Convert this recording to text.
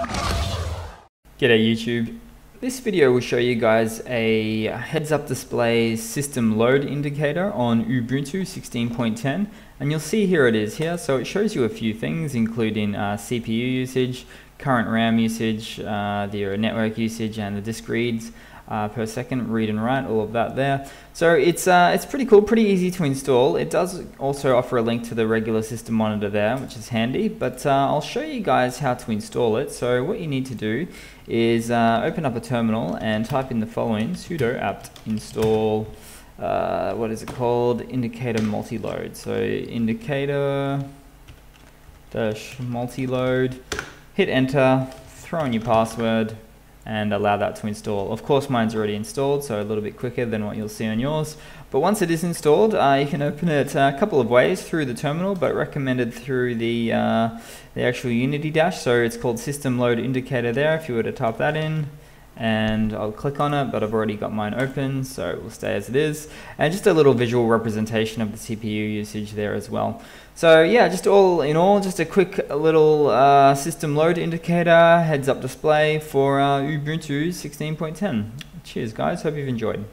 G'day YouTube. This video will show you guys a heads-up display system load indicator on Ubuntu 16.10 and you'll see here it is here so it shows you a few things including uh, CPU usage, current RAM usage, uh, the network usage and the disk reads uh, per second, read and write, all of that there. So it's, uh, it's pretty cool, pretty easy to install. It does also offer a link to the regular system monitor there, which is handy, but uh, I'll show you guys how to install it. So what you need to do is uh, open up a terminal and type in the following, sudo apt install, uh, what is it called, indicator multi-load. So indicator dash multi-load, hit enter, throw in your password, and allow that to install. Of course mine's already installed so a little bit quicker than what you'll see on yours. But once it is installed uh, you can open it a couple of ways through the terminal but recommended through the, uh, the actual Unity dash. So it's called system load indicator there if you were to type that in and I'll click on it but I've already got mine open so it will stay as it is. And just a little visual representation of the CPU usage there as well. So yeah just all in all just a quick little uh, system load indicator heads up display for uh, Ubuntu 16.10 cheers guys. Hope you've enjoyed